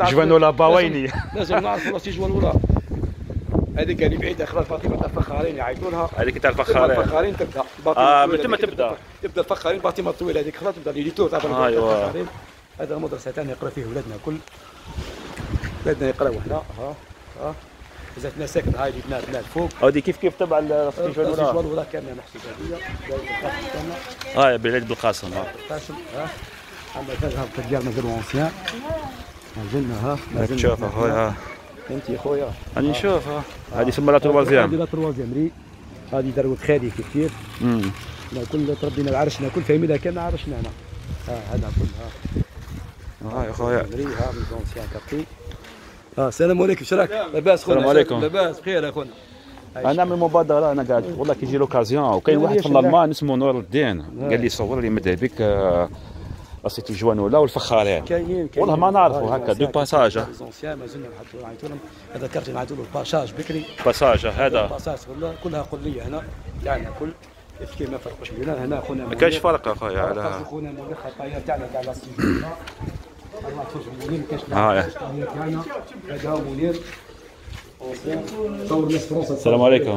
تعرف- جوانو لاباويني. لازم- لازم نعرفوا راسي جوان ولا. هذيك اللي بعيدة خلاص فاطمة تاع الفخارين يعيطوا لها هذيك تاع تبدا الفخارين. الفخارين تبدأ. آه، الطويلة من تما تبدأ. تبدأ. الفخارين باطمة الطويله هذيك خلاص تبدأ ليديتور تاع آه، أيوة. الفخارين هذا المدرسة تاعنا يقرأ فيه ولادنا كل ولادنا يقراو هنا. ها ها. إذا كنا ساكن هاي اللي بنات بنات فوق. هذه كيف كيف تبع راسي راسي جوان جوان ولا؟ كامله محسوبه هي. آه بالعيد بالقاسم. ها. عندنا ذهب الديار مازال اونسيان مازلنا ها؟ مازلنا تشوف اخويا. فهمتي خويا. راني نشوف ها؟ هذه لا تروازيام هذه لا تروازيام ري. هذه خالي كيف كيف امم كل تربينا العرشنا كل كان عرشنا هنا ها هذا كل ها؟ ها يا من آه السلام عليكم شراك لاباس خويا السلام عليكم. لاباس بخير اخونا أنا نعمل مبادرة أنا قاعد والله كيجي لوكازيون وكاين واحد في الألمان اسمه نور الدين. قال لي صور لي مدى بك آه، اسيتي جوانولا والفخارين كاينين كاينين والله ما نعرفوا هكا، دو باساج. نحطوا نعيطوا له باساج بكري. باساج هذا. باساج كلها قليه هنا. تاعنا كل كيف كيف ما فرقوش بينا هنا خونا ما كاينش فرق أخويا على خونا منير الطيار تاعنا تاع لاستيجيون الله تفرج منير ما كاينش آه، تاعنا. هذا هو منير صور ناس فرنسا. السلام عليكم.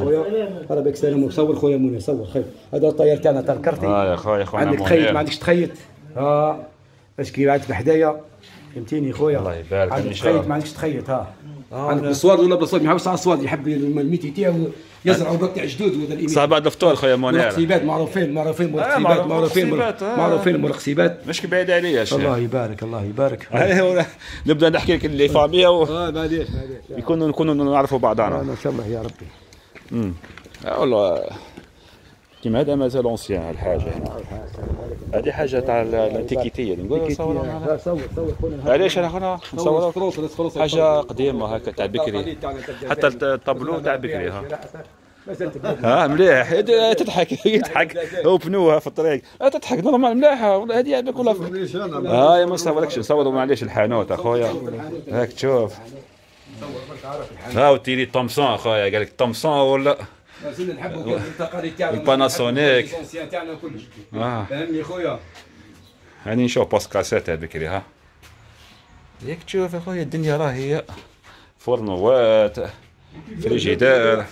هلا بك سلام. صور خويا منير صور خير. هذا الطيار تاعنا تاع الكرتي. آه يا اخويا خونا عندك تخيط ما عندكش تخيط. ها باش كي بعثت بحدايا؟ فهمتيني خويا؟ الله يبارك. عندك إن شاء الله. تخيط ما عندكش تخيط ها. عندك بالصواد ولا بالصواد ما يحبش على الصواد يحب الميتي تاعو يزرعوا بق تاع جدود وهذا الإيميل. صاحب هذا الفطور خويا منير مرقسيبات معروفين معروفين مرقسيبات معروف- معروفين مرقسيبات، آه. معروفين مرقسيبات مش بعيد عليا الله شيخ يبارك الله يبارك. أيوة، نبدأ نحكي لك اللي فاميا آه معليش معليش ويكونوا نكونوا نعرفوا بعضنا. إن شاء الله يا ربي. امم آه والله. كيما هذا مازال ancien الحاجة هنا. هذه حاجة تاع ال antiquité اللي نقول. لا، صور علاش أنا ناس فرنسا حاجة قديمة هكا تاع بكري. حتى الطابلو تاع بكري ها. ها مليح. تضحك يضحك. هو بنوها في الطريق. آه، تضحك normal مليحه والله هذه يعجبك والله. ها يا ما نصوركش نصوروا معليش الحانوت أخويا. هاك تشوف. ها وتيري تومسون أخويا. قال لك تومسون ولا؟ مازلنا نحبوا تاعنا الباناسونيك. تاعنا كلش. آه. فهمني خويا؟ هاني نشوف بوست كاسيت هذا بكري ها؟ ياك تشوف اخويا الدنيا راهي فرنوات فريجيدار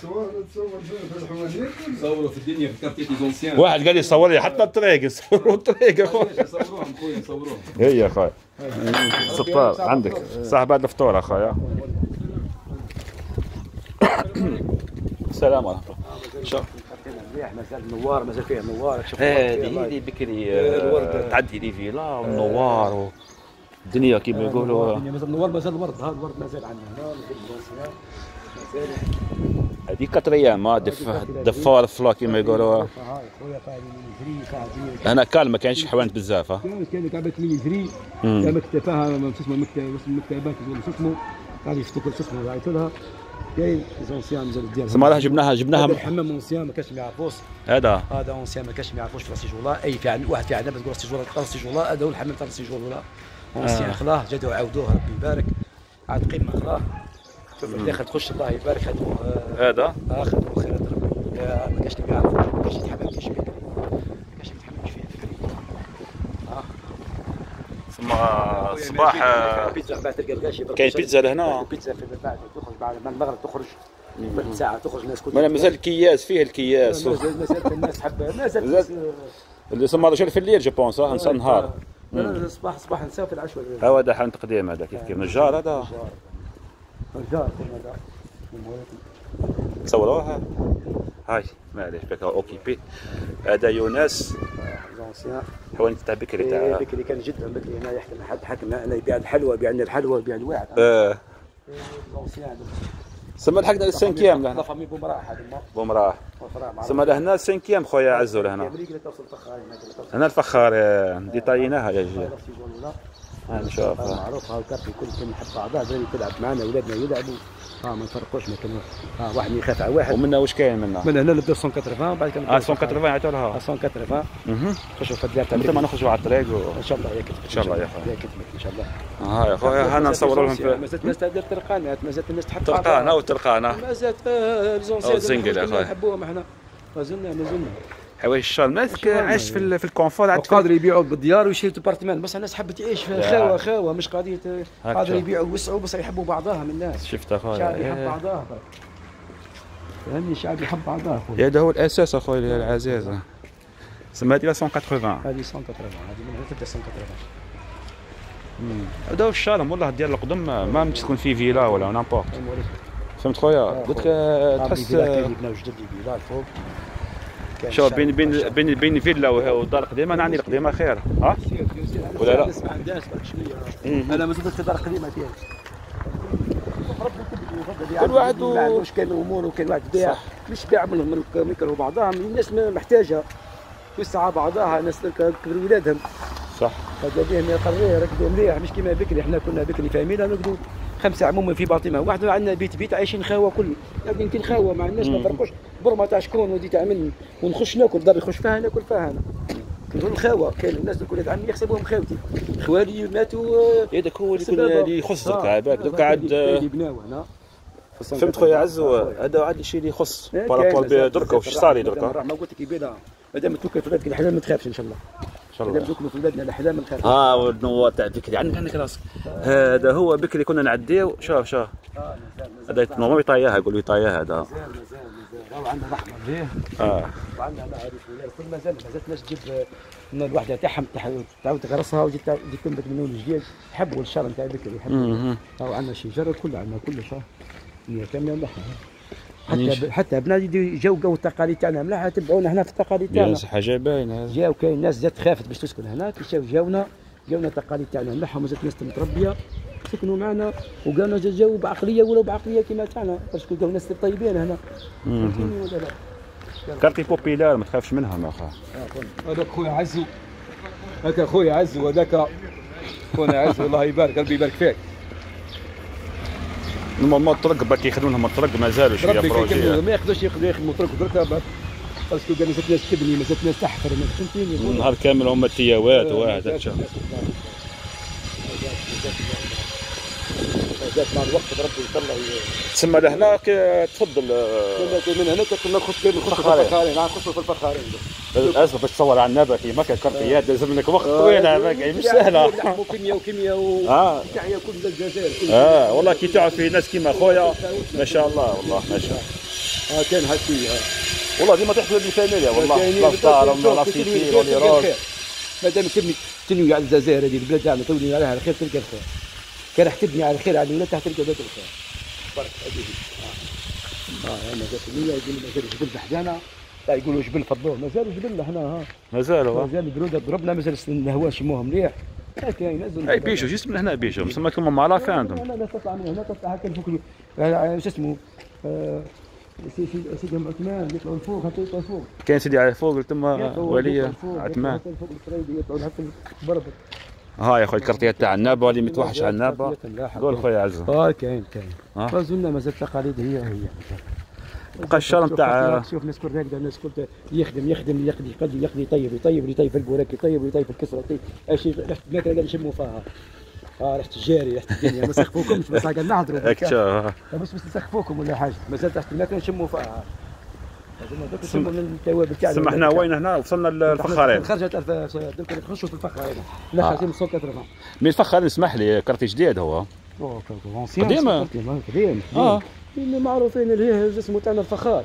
صوروا في الدنيا في كارتي دي زونسيان واحد قال لي صور لي حتى الطريق صوروا الطريق اخويا صوروهم خويا صوروهم. هي اخويا سطار عندك. صاحب هذا الفطور اخويا السلام عليكم. شوف. مليح مازال نوار مازال فيه نوار. هذه هذه بكري آه، آه، الورد. تعدي لي فيلا والنوار والدنيا كيما يقولوا مازال نوار مازال الورد هذا الورد مازال عندنا. هنا مازال. هذه كتر أيام ما دف دفار فلا كيما يقولوا. هنا كان ما كانش حيوانات بزاف ها كان كان قاعد يجري. كان ما شو اسمه مكتب اسمه مكتبات ولا شو اسمه قاعد يفتكر شو اسمه قاعد لها كاين زونسيان مازال ديالها ثم راه جبناها جبناها. الحمام اونسيان ما كانش ما يعرفوش هذا. هذا اونسيان ما كانش ما يعرفوش في راسي جولا أي في عند واحد في عندنا تقول راسي جولا راسي جولا هذا هو الحمام تاع راسي جولا اونسيان آه. خلاه جدوا عاودوه ربي يبارك. عاد قيمة خلاه. الداخل تخش الله يبارك خدموه آه، هذا. آه، خدموه خيرات ربي. ما كانش اللي ما يعرفوش ما كانش يتحمل كاش فيه. ما كانش يتحمل فيه. ثم آه، تلقى القاشي كاين بيتزا لهنا. بيتزا في بعد. بعد ما المغرب تخرج. ساعة تخرج الناس ما مازال الكياس فيه الكياس. مازال الناس حبه مازال. اللي ثم رجل في الليل جو بونس نسى لا صباح صباح نساء في العشوة. هو هذا حان تقديم هذا كيف كيف؟ نجار هذا. نجار هذا؟ تصوروها هاي معليش بك أوكيبي. هذا يونس. حوانت تاع بكري تاع بكري كان جدا بكري هنا يحكم حد حكم هنا يبيع الحلوى يبيع الحلوى يبيع الواعد. آه. زونسيان سما الحق السانكيام لا لهنا. فامي بومراح هذا مع سما لهنا السانكيام خويا عزو لهنا. هنا الفخار آه، ديطايناها يا جي. نشوف هذا ها. معروف هاو كارت الكل كان يحب بعضها زي تلعب معنا اولادنا يلعبوا. ها ما نفرقوش ما كان ها واحد يخاف على واحد. ومنا واش كاين منا من هنا نبدا 180 بعد آه 180 عيطوا لها 180 أها خشوا في الديار تاع أنت ما نخرجوا على الطريق و... إن شاء الله يا كتبت إن شاء الله يا أخويا. يا كتبت إن شاء الله. ها يا خويا هنا نصوروا لهم في مازالت الناس تدير ترقانات مازالت الناس تحب ترقانه وترقانه مازالت الزونسيات الزنقل يا. نحبوهم إحنا. مازلنا مازلنا حوايج الشال ماسك عايش في ال- في ال confort. عاد قادر يبيعوا بالديار ويشريوا des appartements بس الناس حبت تعيش. خاوه خاوه مش قضيه. قادر يبيعوا ويوسعوا بس يحبوا بعضها من الناس. شفت اخويا الشعب يحب إيه. بعضها. فهمني الشعب يحب بعضها اخويا هذا هو الأساس اخويا العزيز. سما هذه la 180 هذه 180 هذه من 380 هذا هو الشارع والله ديال القدم ما تكون فيه فيلا ولا n'importe. فهمت خويا؟ قلت لك تحس كاين يبناو جدد فيلا الفوق شوف بين بين بين بين فيلا والدار القديمه أنا عندي القديمة خير ها؟ ولا لا؟ شوية. أنا ما زلت في دار قديمة ديالي كل واحد و- ما عندوش كان أمور وكان واحد بيع. مش بيع منهم من يكرهوا بعضهم. الناس ما محتاجة. توسع بعضها الناس كبروا ولادهم. صح. هذا بهم يقريه ركضوا مليح مش كيما بكري. إحنا كنا بكري فاهمين نركضوا خمسة عموما في باطمه واحدة عندنا بيت بيت عايشين خاوة كل. يمكن خاوة مع الناس ما. فرقوش برمه تاع شكون ودي تاع من ونخش ناكل دار يخش فيها ناكل فيها أنا نقول الخاوة كاين الناس الكل عمي يحسبوهم خاوتي. خوالي ماتوا هذاك هو اللي يخص درك آه، دوك عاد فهمت خويا عزو هذا عاد الشيء اللي يخص إيه، بارابور كاين درك واش صاري درك الرحمة. قلت لك يبينا مادام توكل في بلادك الاحلام ما تخافش إن شاء الله. إن شاء مادام الله توكل في بلادنا الاحلام ما تخافش. آه والنوار تاع بكري عندك عندك راسك. هذا هو بكري كنا نعديو. شوف شوف. مازال هذا normal يطياه يقول يطياه هذا. مازال مازال مازال راهو عندنا رحمة به آه. وعندنا معارف ولا كل مازال مازال ناس تجيب آه، الوحدة تاعهم تعاود تغرسها وتجي تنبت من جديد. يحبوا الشجر نتاع بكري يحبوا. عندنا شجر كله عندنا كل شهر هي كاملة مليحة. حتى حتى بنادي يجاو جو التقاليد تاعنا مليحة تبعونا هنا في التقاليد تاعنا. حاجة باينة. جاو كاين ناس جات خافت باش تسكن هنا كي جاونا جاونا التقاليد تاعنا مليحة ومازالت ناس متربية. سكنوا معنا وقالنا جا- جاو بعقليه ولا بعقليه كيما تاعنا parce que جاو ناس طيبين هنا مم. فهمتني ولا لا؟ quartier populaire ما تخافش منهم يا اخا هذاك خويا عزو هذاك خويا عزو هذاك خويا عزو الله يبارك ربي يبارك فيك normalement الطرق باقي يخدموا لهم الطرق مازالوا شوية projet ما يقدرش يخدموا يخدموا طرق دركا parce que قال مازالت ناس تبني مازالت ناس تحفر ما فهمتيني النهار كامل هم التياوات وواحد هكا جات مع الوقت ربي يطلع تسمى لهنا تفضل. من هنا كنا نخش في فخارين. الفخارين نعم نخش في الفخارين اسف باش تصور على النبات كيما كان كارتيات لازم لك وقت طويل هذاك مش سهلة. وكيمياء وكيمياء و آه. تحيا كل الجزائر. آه. والله كي تعرف في ناس كيما خويا ما شاء الله والله ما شاء الله. آه كان هكي والله ديما تحكي لي فاميليا والله. لا فطار ولا سيتي ولا روج ما دام تبني تنوي على الجزائر هذه البلاد تاعنا تبني عليها الخير تلقى الخير. كان راح تبني على الخير على الولاد تلقى بلاد الخير برك هذه هي. آه آه أنا جات لي يقول مازال جبل بحدانا لا يقولوا جبل فضوه مازال جبل هنا ها مازالوا مازال القروده ضربنا مازال الهواء شموها مليح لا كاين لازم اي بيشو شو اسم هنا بيشو مسمى لا عندهم لا لا تطلع من هنا تطلع هكا فوق آه، شو اسمه آه، سي- سي- سيدي ام عثمان يطلعوا لفوق هكا يطلعوا فوق كاين سيدي على فوق قلت تما فوق، عثمان يطلعوا فوق الفريدي يطلعوا هكا بربط ها يا خويا الكرتيات تاع النابة اللي متوحش على النابة قول خويا عزو. آه كاين كاين. آه. ما زلنا مازال التقاليد هي هي. بقى الشرم شوف- تاع شوف ناس كل هكذا الناس كل يخدم يخدم يقضي يقضي يقضي يطيب يطيب يطيب في البوراك يطيب يطيب في الكسرة يطيب. ريحه الماكله اللي نشموا فيها. آه ريحه الجاري ريحه الدنيا. ما سخفوكمش بس قاعد نهضروا. بس بس نسخفوكم ولا حاجة. مازال تحت الماكله نشموا فيها. إحنا وين هنا؟ وصلنا للفخارين. خرجت نخشوا في الفخارين. لا خاطر من صوت كثره من الفخارين اسمح لي كرتي جديد هو. قديمة. قديم آه. اللي معروفين اللي هي اسمه تاعنا الفخار.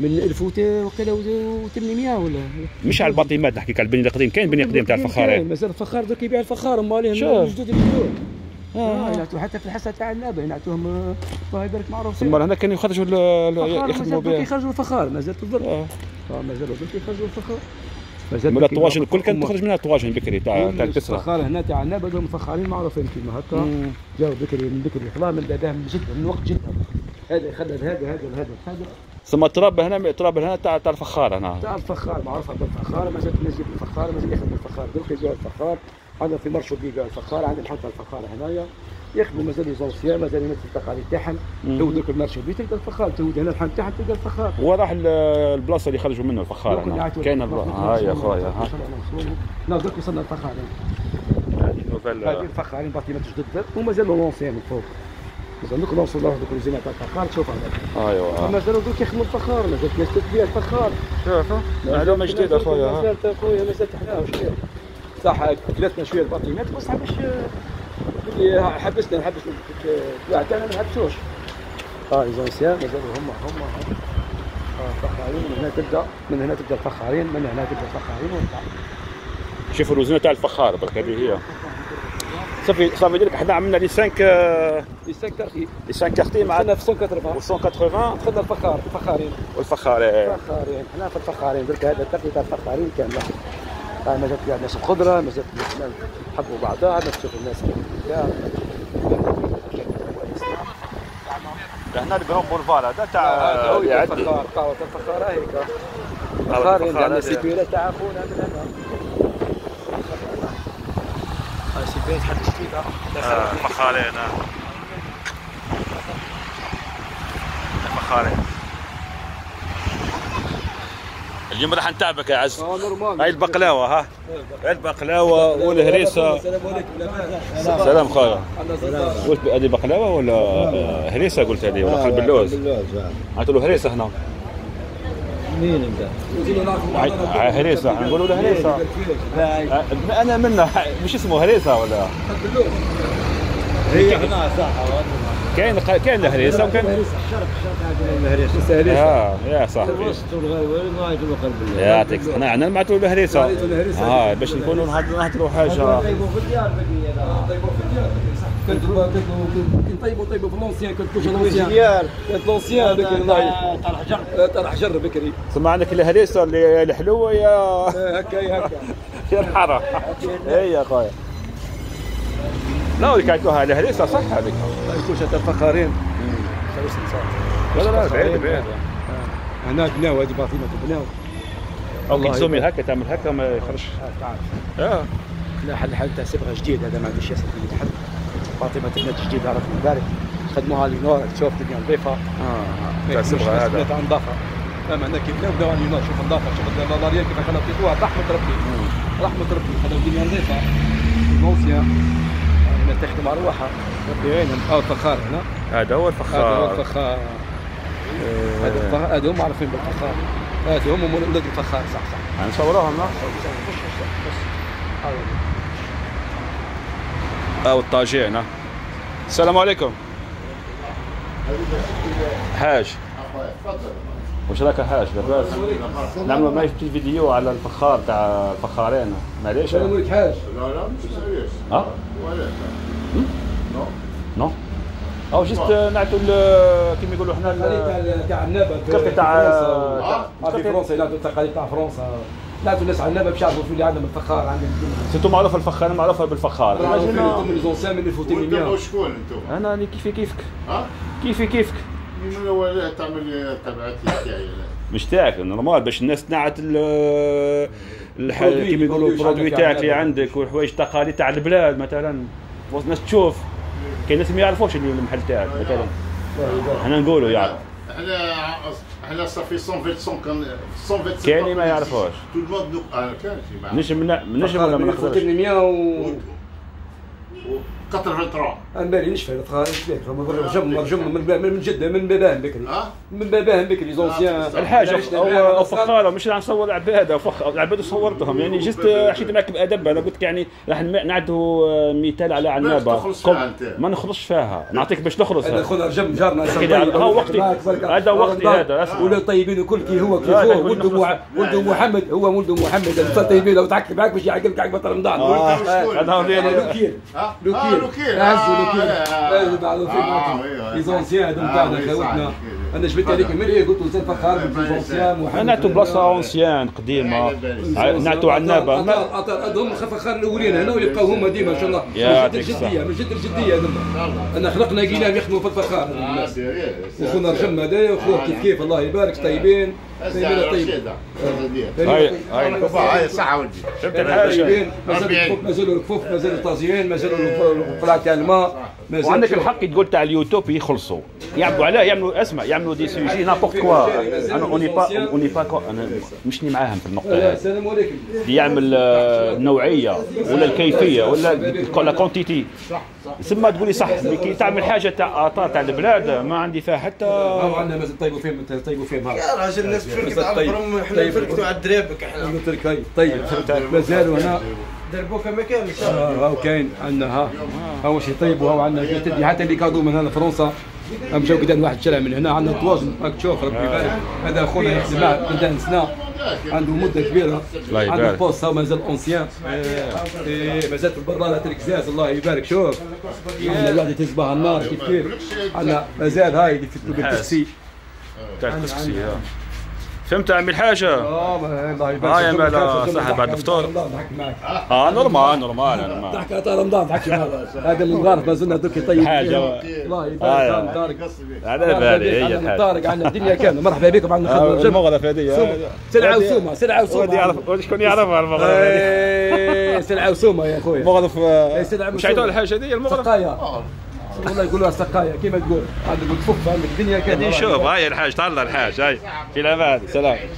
من 1000 وكذا و800 ولا مش على الباطيمات نحكيك على البني القديم. كاين بني قديم تاع الفخارين. مازال الفخار دوك يبيع الفخار امال. الجدد اللي يبيعوه آه. آه. ينعتوا حتى في الحصة تاع النابة ينعتوهم آه، الله يبارك معروفين ثم هنا كانوا يخرجوا يخدموا مازال دوك به يخرجوا الفخار مازال آه. آه مازال دوك يخرجوا الفخار مازال دوك الطواجن الكل كانت. تخرج منها الطواجن بكري تاع تاع الكسرة الفخار هنا تاع النابة دوم فخارين معروفين كيما هكا. جاو بكري من بكري خلا من باباه من جدة من وقت جدة. هذا يخلد هذا هذا هذا هذا. ثم التراب هنا التراب هنا تاع تاع الفخار هنا. تاع الفخار معروفة بالفخار ما زالت الناس يجيب الفخار ما زال يخدم الفخار دوك الفخار. عندنا في مرشد يبيعوا الفخار عندنا نحط الفخار هنايا. يخدموا مازال يزوسيا مازال ينزل التقاليد تاعهم. تو دوك المرشد تلقى الفخار تو هنا الحان تاعهم تلقى الفخار وراح ال- البلاصة اللي خرجوا منه الفخار هنا. كاين الفخار. البلاصة. ها يا خويا لا دوك وصلنا الفخار هذه نوفيل. هذه الفخارين باطيمات جدد ومازال لونسيان من فوق. مازال دوك نوصل دوك الزينه تاع الفخار تشوف ايوا مازالوا دوك يخدموا الفخار مازال ناس تبيع الفخار شوفوا معلومة جديدة أخويا ها. مازال اخويا مازال شوية صح كلفنا شوية الباطينات بصح باش اللي حبسنا حبسنا التباع تاعنا ما نحبسوش. آه لي زونسيان مازالوا هما هما هما. آه فخارين من هنا تبدأ من هنا تبدأ الفخارين من هنا تبدأ الفخارين. ونطلع شوفوا الوزنه تاع الفخار برك هذه هي. صافي صافي ديرك حنا عملنا لي 5 لي لي 5 كارتي 5 كارتي مع عندنا في 180 180 دخلنا الفخار الفخارين. والفخار الفخارين حنا في الفخارين درك هذا الترتيب تاع الفخارين كامله آه مازال فيها الناس الخضرة مازال الناس يحبوا بعضها ما تشوف الناس هنا الجروب بولفار هذا تاع الفخار قهوه الفخار هيك الفخار عندنا. سيبيرات تاع أخونا من هنا. هاي سيبيرات حد جديده فخارين فخارين اليوم راح نتعبك يا عز. normal. هاي البقلاوة ها؟ البقلاوة والهريسة. السلام عليكم لاباس سلام خويا قلت هذه بقلاوة ولا هريسة قلت هذه ولا قلب اللوز؟ عطوا له هريسة هنا. مين انت؟ هريسة نقولوا له هريسة. آه، أنا منه. مش اسمه هريسة ولا؟ هي هنا صح. كاين كاين هريسه وكاين الشرق الشرق هذا المهرس آه يا صاحبي. الوسط والغرب ما يجوا قلب يعطيك إحنا عندنا نبعثوا له هريسه نبعثوا له هريسة. آه باش نكونوا نهضروا حاجة. طيبوا في الديار بقي هذا طيبوا في الديار صح. كنتوا كنتوا طيبوا طيبوا في لونسيان كنت لونسيان لونسيان بكري. الله طرح جر. آه، طرح جر بكري. ثم عندك الهريسة اللي الحلوه يا هكا هكا. يا الحاره هي يا خويا لا ولك هاي الهريسه صح هذيك كوش تاع الفخارين. لا لا لا بعيد بعيد. هنا بناو هذه باطينه بناو. أو الله تزومي يبارك. هكا تعمل هكا ما يخرجش. تعرف. آه. لا حل حل تاع صبغه جديد هذا ما عندوش ياسر اللي تحت فاطمه تبنات جديد عرفت من بالك خدموها لي نور تشوف الدنيا نظيفة. آه تاع صبغه هذا. تاع نظافه فاهم عندنا كيف بناو بداو لي نور شوف نظافه شوف الاريال كيف خلطيتوها رحمة ربي. رحمة ربي خلوا الدنيا نظيفة. هنا تخدم على روحها. ربي يعينهم. آه الفخار هنا. هذا هو هذا هو الفخار. الفخار هذا آه، الفخار. هذا هم عارفين بالفخار. هذا هم ولاد الفخار. صح صح. نصوروهم لا أو الطاجين ها. السلام عليكم. حاج. وش راك حاج؟ لاباس. نعملوا معي في فيديو على الفخار تاع الفخارين معليش. السلام عليكم حاج. لا لا مش سيريس ها؟ ولا نو؟ أو جست نعتوا ال- كيما يقولوا حنا التقاليد تاع تاع النبات الكرت تاع آه، في فرنسا التقاليد تاع فرنسا. يلعبوا الناس على النبات باش يعرفوا في اللي عندهم الفخار عندهم سيتو معروفة الفخار معروفة بالفخار. معروفين لي زونسيان من وأنتم 1800 شكون أنتم؟ أنا اللي كيفي كيفك؟ كيفي كيفك؟ من ولا تعمل تبعتي تاعي مش تاعك نورمال باش الناس تنعت ال الح- البرودوي- كيما يقولوا البرودوي تاعك اللي. عندك والحوايج تقاليد تاع البلاد مثلا. وسط الناس تشوف كاين ناس ما يعرفوش اللي المحل تاعك مثلا إحنا نقولوا يعرف إحنا إحنا صافي 120 كان 120 كاين اللي ما يعرفوش تو الموند آه شي نجم نجم ولا ما نقدرش 1800 و 83 أنا بالي نشفى رجم رجم من من جدة من باباهم بكري. ها؟ من باباهم بكري زونسيان. الحاجة أو أو فخارة مش راح نصور عباده فخ العباد صورتهم. يعني جست حشيت معك بادب أنا قلت لك يعني راح نعدوا مثال على عنابة. ما نخرجش فيها. نعطيك باش هذا خونا رجم جارنا ها وقتي. هذا وقتي هذا،. ولا طيبين وكل كي هو كيف لا، هو. ولد ولد محمد هو ولد محمد. طيبين لو تعكي معك باش يعقلك عقبه رمضان. آه، هذا هذا لوكيل؟ لوكيل. آه، آه، آه،. لي زونسيان خوتنا. أنا جبت عليك المريه قلت له فخار زونسيان محمد نعتوا بلاصة أونسيان قديمه نعتوا عنابه اطار هذوم الفخار الأولين هنا ويبقاو هما ديما ان شاء الله. من جد الجدية من جد الجدية هذوما. أنا خلقنا قيناهم يخدموا في الفخار. وخونا رجم هذايا وخوه كيف كيف؟ الله يبارك طيبين. هسه. هذا ديال. هاي هاي هاي صح ولدي. شفت. الكفوف مازالوا الكفوف مازال الطازيين مازالوا القلاع تاع الماء وعندك. الحق تقول تاع اليوتيوب يخلصوا يعملوا علاه يعملوا اسمع يعملوا دي سوجي نابورت كوا أنا اوني با اوني با أنا مشني معاهم في النقطة هذه. السلام عليكم. اللي يعمل آه، النوعيه ولا الكيفية ولا لا كونتيتي ثم تقول لي صح اللي كي تعمل حاجة تاع اثار تاع البلاد ما عندي فيها حتى هاو عندنا مازال طيبوا فيهم طيبوا فيهم يا راجل الناس فرقت طيب. على البرم إحنا طيب. فرقتوا على الدرابك إحنا. طيب مازالوا هنا دربوكا ما كانش آه، هاو كاين عندنا ها. هاو شي طيب وهاو عندنا حتى اللي كادو من هنا فرنسا مشاو قدام واحد الشارع من هنا. عندنا طواجن راك تشوف ربي يبارك. هذا خونا يخدم معاه. بلدان سنه عنده مدة كبيرة. عنده بوست هاو مازال اونسيان إيه، مازال في البرانه تركزاز الله يبارك. شوف. عندنا واحد يتهز بها النار كيف كيف. عندنا مازال هاي اللي في بالتاكسي تاع التسكسي ها. فهمت عمي الحاجة؟ آه ما- الله يبارك آه يا فيك. مالا، صح، بعد الفطور. آه نورمال نورمال نورمال. ضحك على رمضان ضحك. هذا اللي ما زلنا دوك يطيب حاجة. الله آه، يبارك طارق على بالي هي الحاجة طارق عندنا الدنيا كاملة. مرحبا بكم عندنا خدمة. الجمع المغرب هذه. سلعة وسومة سلعة ودي وسومة يعرف شكون يعرفها المغرب هذه؟ إيه، سلعة وسومة يا خويا المغرب إيه، مش عيطوا. الحاجة هذه المغرب؟ سقايا والله يقولوها سقايا كيما تقول؟ عندك تفك عندك الدنيا كامله هذه شوف هاي الحاج طلع الحاج هاي. في الأمان سلام.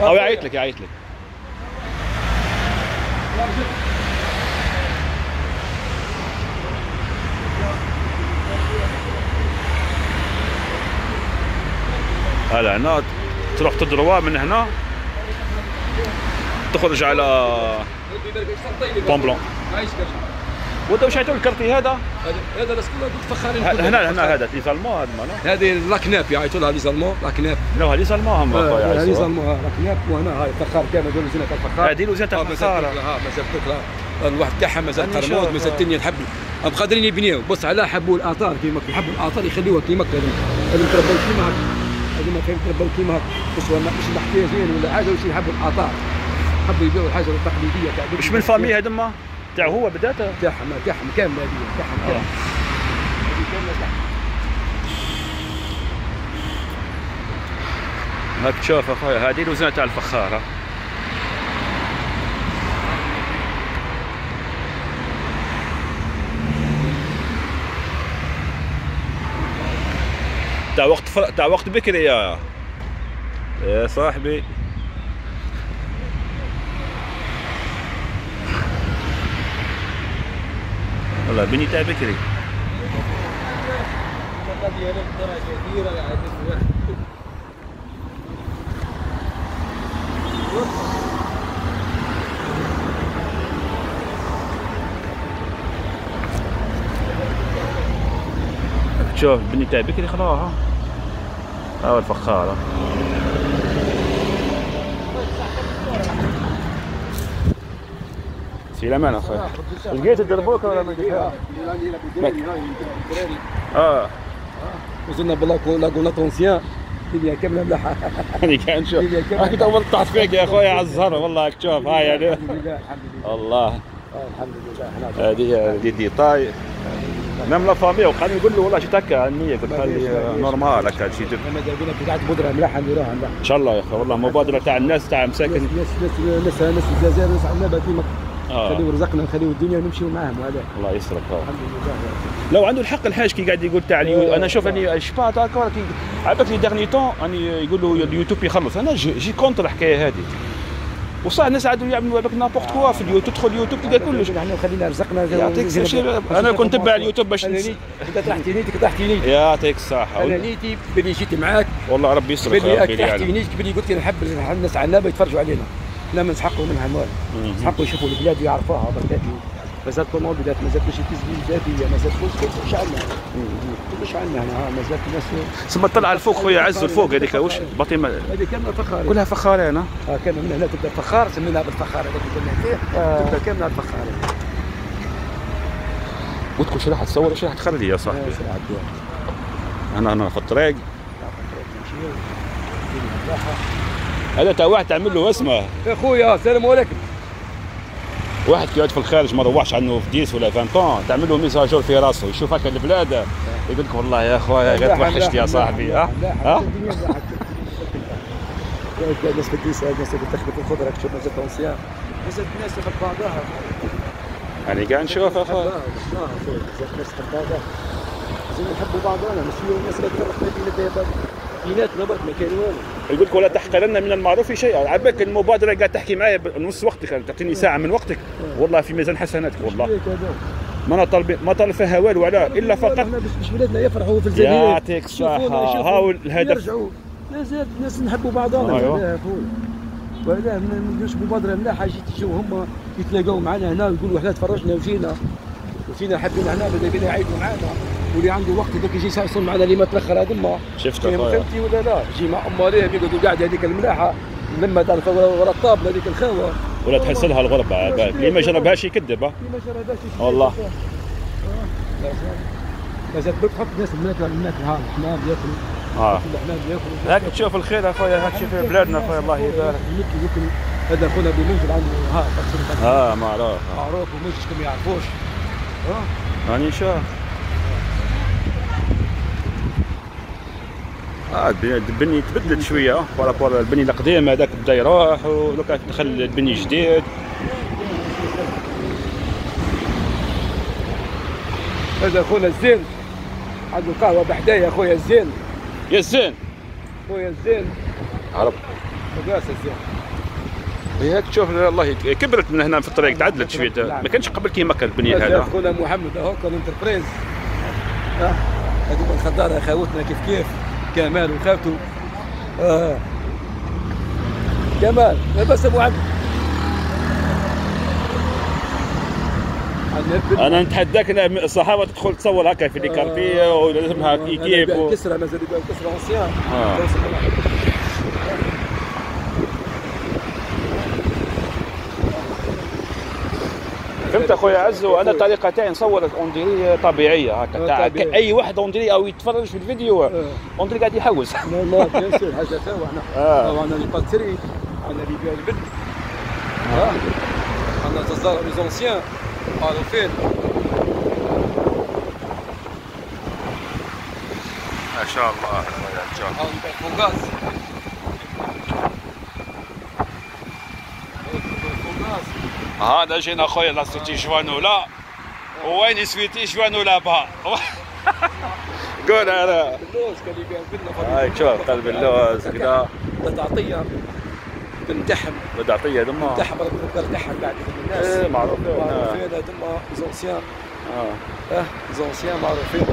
أو يعيط لك يعيط لك. هلا هنا تروح تضربها من هنا تخرج على بون بلون. وانت واش عيطوا الكرتي هذا؟ هذا الناس كلها قلت فخارين هنا هنا هذا لي زالمون هذا مالا هذه لاكناب يعيطوا لها لي زالمون لاكناب لا هذه زالمون هم خويا هذه عيسو. زالمون لاكناب وهنا هاي فخار كامل دول زينة الفخار. هذه الوزن تاع آه، الفخاره تاكلها مازال تاكلها الواحد تاعها مازال قرموط مازال آه. الدنيا تحب هم قادرين يبنيو؟ بص على حبوا الاثار كيما يحبوا الاثار يخليوها كيما هكا هذم تربوا كيما هكا هذم تربوا كيما هكا بس هو ما- مش محتاجين ولا حاجة وش يحبوا الاثار حبوا يبيعوا الحاجة التقليدية تاع مش من الفامي هذما تاعو هو بداته. تاعهم تاعهم كامله هذه تاعهم كامله تاعهم هاك تشوف أخويا هذه الوزنة تاع الفخارة. تاع وقت فر... تاع وقت بكري يا يا صاحبي. والله بني تاع بكري شوف بني تاع بكري خلاص ها ها في الامان اخويا لقيت الدربوكه ولا ما لقيتها؟ آه وصلنا بلاكو لاكو لاتونسيان الدنيا كامله ملاحه يعني كان شوف هاك اول طلعت فيك يا اخويا على الزهر والله هاك شوف هاي يعني الحمد لله الله آه، الحمد لله هذه دي دي طاي ميم لا فامي وقال يقول له والله شي تكا النية قلت خلي نورمال هكا شي قلنا بتاعت بودره ملاحه نديروها ان شاء الله يا أخي والله مبادره تاع الناس تاع مساكن ناس ناس ناس الجزائر ناس عنابه كيما آه. خليو رزقنا خليو الدنيا ونمشيو معاهم وهذا الله يسرك آه. الحمد لله لو عنده الحق الحاج كي قاعد يقول تاع اليو... أنا شوف أني شبا داكور كي عباك لي ديرني طون أني يقول له اليوتيوب يخلص. أنا جي, جي كونتر الحكاية هذه. وصح الناس عادوا يعملوا هذاك n'importe quoi في اليوتيوب تدخل اليوتيوب تلقى كلش. إحنا خلينا رزقنا يعطيك الصحة. أنا كنت نتبع اليوتيوب باش أنا أنت طرحتي نيتك طرحتي نيتي. يعطيك الصحة. أنا نيتي بلي جيت معاك. والله ربي يستر بلي طرحتي نيتك بلي قلت لي نحب الناس عنابه يتفرجوا علينا. لا ما نسحقوا منها المال نسحقوا يشوفوا البلاد ويعرفوها بركات مازال طوموبيلات مازال كل شيء تسجيل ذاتيه مازال مش عندنا مش عندنا هنا مازال الناس ثم طلع الفوق خويا عز الفوق هذيك واش؟ بطيمة هذه كاملة فخار كلها فخارة أنا. آه كان من هنا تبدأ فخار سميناها بالفخار هذاك اللي كنا فيه. تبدأ كاملة الفخار وتكون شي راح تصور وشي راح تخلي يا صاحبي. أنا أنا في الطريق هذا تا واحد تعمل له اسمه يا خويا السلام عليكم واحد كي يقعد في الخارج ما روحش عنه في 10 ولا 20 طون تعمل له ميساجور في راسه يشوف هكا البلاد يقول لك والله يا خويا غير توحشت يا صاحبي ها ها الناس بديس الناس اللي تخدم في الخضره تشوف مازال تونسيان بزاف الناس تحب بعضها يعني قاعد نشوف اخويا بزاف الناس تحب بعضها لازم نحبوا بعضنا ماشي الناس اللي تفرقنا بينا دابا بيناتنا برك ما كان والو. يقول لك ولا تحقرن من المعروف شيئا عباك المبادرة قاعد تحكي معي نص وقتك تعطيني ساعة من وقتك. والله في ميزان حسناتك والله. ما أنا طالب ما طالب فيها والو ولا إلا فقط إحنا باش ولادنا يفرحوا في الجزائر يعطيك. يشوفوا- هاو الهدف. يرجعوا. لازم الناس نحبوا بعضنا اخويا وهذا ما نديروش مبادرة ملاحة يجي تجيو هما يتلاقاو معنا هنا ويقولوا إحنا تفرجنا وجينا. وجينا حبينا هنا بدا بينا يعيدوا معنا واللي عنده وقت هذاك يجي يسالسون معنا اللي ما تاخر هذا ما. شفت فهمتي ولا لا؟ يجي مع اماليه بيقعدوا قاعد هذيك الملاحة لما تعرف ورا الطابلة هذيك الخاوة. ولا تحسلها الغربة عبالك اللي ما جربهاش يكذب ها. كيما جرى باش يشوف. والله. لازم لازم تحط ناس الماكله الماكله ها الحمام ياكلوا. آه. هاك تشوف الخير اخويا هاك تشوف بلادنا اخويا الله يبارك. يمكن يمكن هذا خونا بمنزل عنده ها آه معروف. معروف ومنزل كم يعرفوش. ها؟ راني نشوف آه البني- تبدلت شوية بارابور البني القديم هذاك بدأ يروح ودوكا دخل البني جديد. هذا خونا الزين. عنده قهوه بحدايا خويا الزين. يا زين خويا الزين. عرب. فقاس الزين. هيك تشوف الله كبرت من هنا في الطريق تعدلت شوية. ما كانش قبل كيما كان البني هذا خونا محمد اهو كان انتربريز هذوك الخضارة خاوتنا كيف كيف؟ كمال وخاوته آه. كمال. لاباس أبو عبد. أنا نتحداك الصحافه تدخل تصور هكا في الكاربيه ولازمها أنا كيكيب بيع و... كسرة مازال كسرة انسيان آه. توصل لنا. فهمت أخويا عزو؟ أنا الطريقة تاعي نصور اونديري طبيعية هكا. آه، تاع طبيعي. اي واحد اونديري أو يتفرج في الفيديو آه. اونديري قاعد يحوس. لا لا بيان سور حاجة خاوه إحنا آه. عندنا لي باتري عندنا اللي يبيع البن ها عندنا تصدار لي زونسيان معروفين ما شاء الله. عندنا فوغاز فوغاز هذا جينا اخويا لا سوتي جوانولا وين سويتي جوانولا با قول أنا اللوز كان البن هاي شوف قلب اللوز كذا بدها عطيه بن تحم بدي اعطيه دمه تحم البرجر تحم بعد الناس إيه معروف معروفين هذوما زونسيان آه آه زونسيان معروفين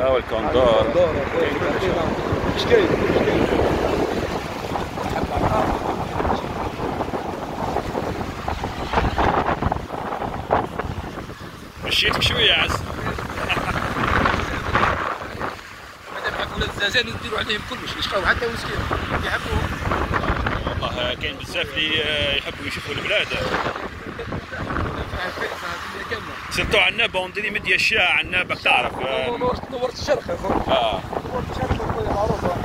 آه الكوندور دور إيش كاين مشيتك شوية عز مادام حكوا ولاد الزازان نديروا عليهم كلش يشقاو حتى مسكين يحبوا والله كاين بزاف اللي آه، يحبوا يشوفوا البلاد. surtout عنابه on dirait مديا الشاع عنابه تعرف. نورت نورت الشرق. آه. نورت الشرق معروفه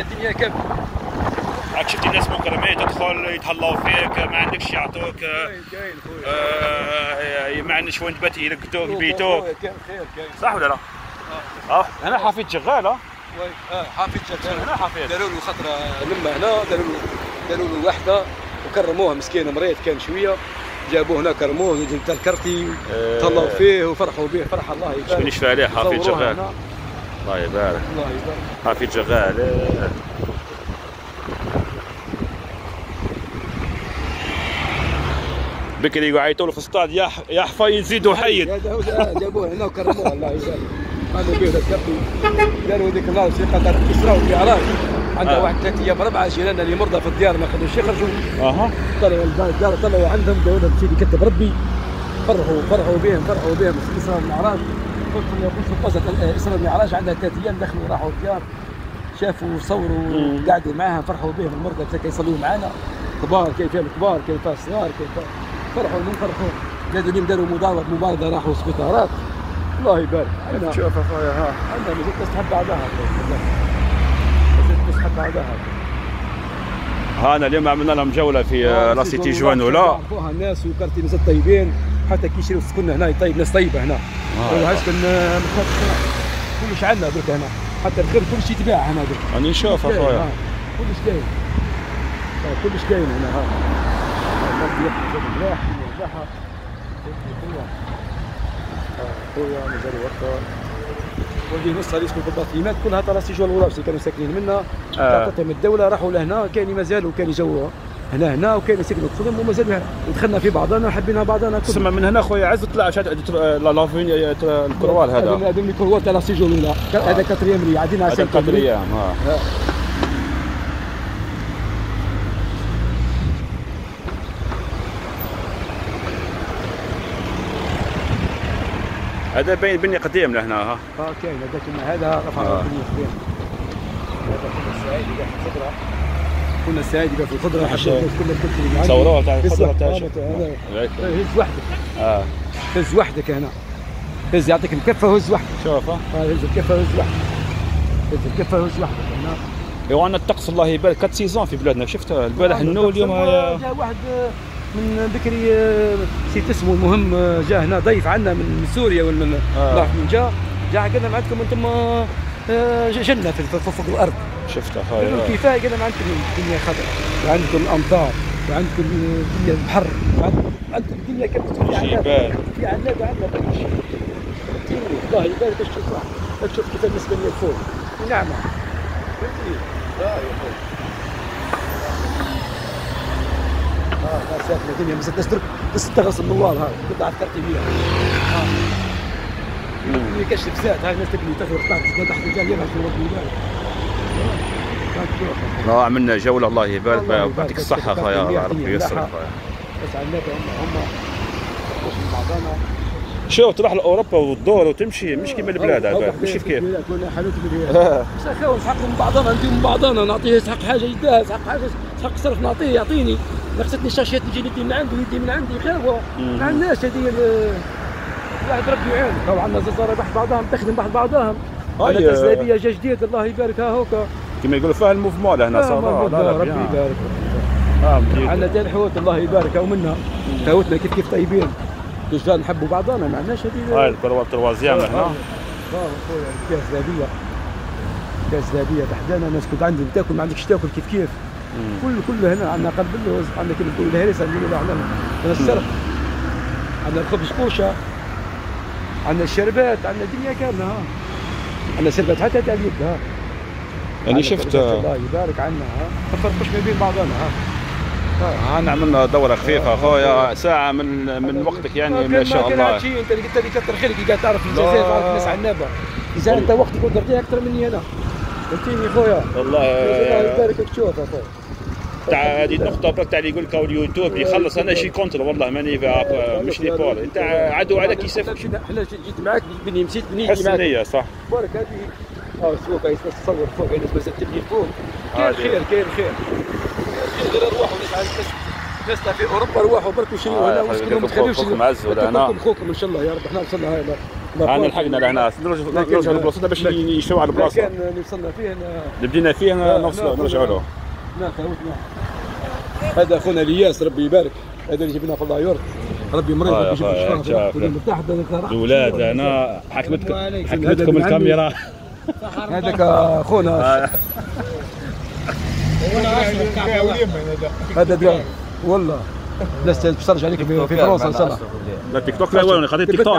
الدنيا كاملة. راك شفتي ناس مكرمين تدخل يتهلاو فيك ما عندكش يعطوك آه، خويا. آه، ما عندكش وين تبات يرقدوك بيتوك كاين خير كاين صح ولا لا؟ آه. أنا حفيد شغال آه. وي آه حافظ شغال. أنا حفيد داروا له خطرة لما هنا داروا له داروا له وحدة وكرموها مسكين مريض كان شوية. جابوه هنا كرموه جبت الكرتي آه. تهلاو فيه وفرحوا به فرح الله شكون يبارك يشفى عليه؟ حفيد شغال. هنا. الله يبارك. الله يبارك. حفيد شغال بكري يعيطوا له في الصطاد يا يا حفا يزيدوا حيد آه، جابوه هنا وكرموه الله يبارك قالوا الكرتي قالوا ذيك النهار في قطر كسرى والمعراج عندها آه. واحد ثلاث أيام اربعه جيراننا اللي مرضى في الديار ما قدروش يخرجوا أها. طلعوا الدار طلعوا عندهم قالوا لهم سيدي كتب ربي فرحوا فرحوا بهم فرحوا بهم. في اسراء المعراج قلت لهم قلت قصه إسراء المعراج عندها ثلاث أيام دخلوا راحوا الديار شافوا وصوروا وقعدوا معاها فرحوا بهم. المرضى كيف يصلوا معنا كبار كيف فيهم كبار كيف صغار كيف فرحوا من فرحوا. قالوا اليوم داروا مضاربه مبارده راحوا سبيطارات. الله يبارك. شوف اخويا ها. عندنا مازالت الناس تحب بعضها مازالت الناس تحب بعضها هانا اليوم عملنا لهم جولة في آه، لا سيتي جوانولا يعرفوها الناس وكارتي مازال طيبين. حتى كي يشريوا سكننا هنا طيب ناس طيبة هنا. آه. هاش كلش عندنا درك هنا. حتى الخير كل شيء يتباع هنا درك راني نشوف أخويا. كلش كاين آه، كلش كاين هنا ها. ربي ملاحة خويا مازال وقت ودي نص بالباطيمات كلها ترى الغرابسي كانوا ساكنين منا آه. الدولة راحوا لهنا كان مازالوا كان يجوا هنا هنا وكانوا سكنوا خذهم ومازالوا هنا ودخلنا في بعضنا حبينا بعضنا كل تسمى من هنا خويا عز طلع لا لافين الكروال هذا هذا اللي كروال تاع سيجون الاولى هذا كاتريام ري عادينا هذا قدر أيام آه هذا باين بني قديم لهنا ها. آه كاين. هذاك هذا رفع آه. الدنيا فين هذا كنا يبقى في الخضرة. كنا يبقى في الخضرة. عشان حتى كنا الكل اللي عندي. صوروه تاع الخضرة تاع آه،. هز وحدك آه. هز وحدك هنا هز يعطيك الكفة هز وحدك شوف ها. آه، هز الكفة هز وحدك هز الكفة هز وحدك هنا ايوا عندنا الطقس الله يبارك. 4 سيزون في بلادنا. شفتها البارح النو اليوم آه، هيا. جاء واحد آه، من بكري آه، نسيت اسمه المهم آه، جاء هنا ضيف عنا من سوريا ولا من آه. من جاء جاء قال لنا عندكم أنتم آه، جنة في فوق الأرض شفتها هاي كفاية قال لهم عندكم الدنيا خضراء وعندكم الامطار وعندكم الدنيا البحر وعندكم عندكم الدنيا كما تقول جبال في عندنا كل شيء فهمتيني؟ الله يبارك باش تشوف تشوف كيف بالنسبة لي الفوق نعمه فهمتني؟ آه يا أخوي آه لا ساكنه الدنيا بس تسترك تستغرس النوار عفكرت بيها آه اللي كشف زاد هاي الناس تبني تغرق تحت تحت الجال يلعب في الوقت يبارك آه عملنا جوله الله يبارك يعطيك. الصحه خويا ربي يسر. خويا بس على هم هم مش من بعضنا. شوف تروح لأوروبا وتدور وتمشي مش كيما البلاد هذا مش كيف؟ كيف أخوي نسحق من بعضنا ندير من بعضنا نعطيه يسحق حاجة يديها يسحق حاجة يسحق صرف نعطيه يعطيني. نقصتني الشاشات تجي ندي من عندي يدي من عندي خير ما عندناش هذه ال- واحد ربي يعين تو عندنا ززاره بحث بعضهم تخدم بحث بعضهم. هاي- أنا تسلابيه جا جديد الله يبارك ها هوكا. كما يقولوا فيها الموفمون لهنا آه، لا ربي بيان. يبارك. مزيد. عندنا تاني حوت الله يبارك أو منا. حوتنا كيف كيف طيبين. رجال نحبوا بعضنا ما عندناش هذه. هاي الكروال تروازيام آه، آه. آه، خويا كاس ذهبيه كاس ذهبيه تحدانا الناس كنت عندي تاكل ما عندكش تاكل كيف كيف؟ كل كل هنا عندنا قلب اللوز عندنا نقول الهريسة نقولوا عندنا عندنا السرق عندنا الخبز قوشة. عندنا الشربات عندنا الدنيا كاملة ها. عندنا شربات حتى تاع اليد ها. يعني عندنا شفت الله يبارك عنا ها. ما نفرقوش ما بين بعضنا ها. ها عملنا دورة خفيفة. خويا ساعة من من وقتك يعني ما شاء كان الله. شيء انت اللي قلت لي كثر خيرك قاعد تعرف الجزائر تعرف الناس عنابه اذا انت وقتك قدرتي أكثر مني أنا. فهمتيني خويا الله والله يبارك فيك شوف اخويا تاع هذه النقطة برك تاع اللي يقول لك اليوتيوب يخلص أنا شي كونتر والله ماني مش لي بول انت عدو على كيسف إحنا جيت معك بني مشيت بني حس معك النية صح بارك هذه آه الناس تصور فوق هاي الناس بس تبني فوق كاين. خير كاين خير كاين غير ارواح وناس عاد ناس ناس تاع في اوروبا ارواحوا برك وشريوا آه، هنا بالكم ما تخليوش خوكم معز ولا. خوكم خوكم ان شاء الله يا رب إحنا وصلنا هاي انا لحقنا لهنا. نرجع نرجع لبلاصتنا باش يشتوا على البلاصة. كان اللي وصلنا فيه اللي بدينا فيه نوصلوا نرجعوا له. هذا أخونا الياس ربي يبارك. هذا اللي جبناه في الله يورك ربي مريض آه، ربي يجيب آه، الشفاء مرتاح هذاك راح. الأولاد أنا حكمتكم حكمتكم. الكاميرا هذاك أخونا. هذا والله. الناس تتفرج عليك في فرنسا إن شاء الله. لا تيك توك لا والو خليت تيك توك.